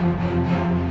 Música